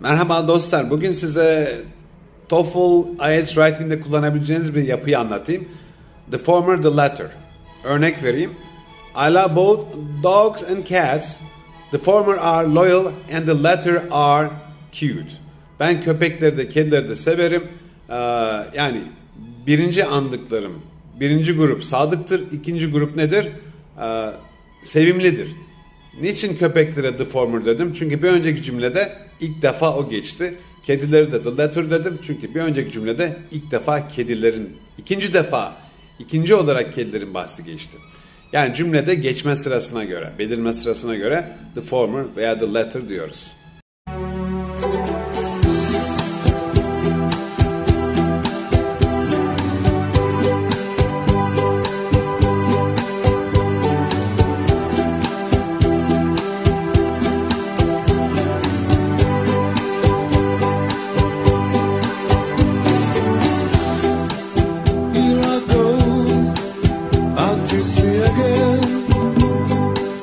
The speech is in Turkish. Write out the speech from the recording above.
Merhaba dostlar. Bugün size TOEFL IELTS Writing'de kullanabileceğiniz bir yapıyı anlatayım. The former, the latter. Örnek vereyim. I love both dogs and cats. The former are loyal and the latter are cute. Ben köpekleri de kedileri de severim. Ee, yani birinci andıklarım, birinci grup sadıktır, ikinci grup nedir? Ee, sevimlidir. Niçin köpeklere the former dedim? Çünkü bir önceki cümlede ilk defa o geçti. Kedileri de the latter dedim. Çünkü bir önceki cümlede ilk defa kedilerin, ikinci defa, ikinci olarak kedilerin bahsi geçti. Yani cümlede geçme sırasına göre, belirme sırasına göre the former veya the latter diyoruz. See again.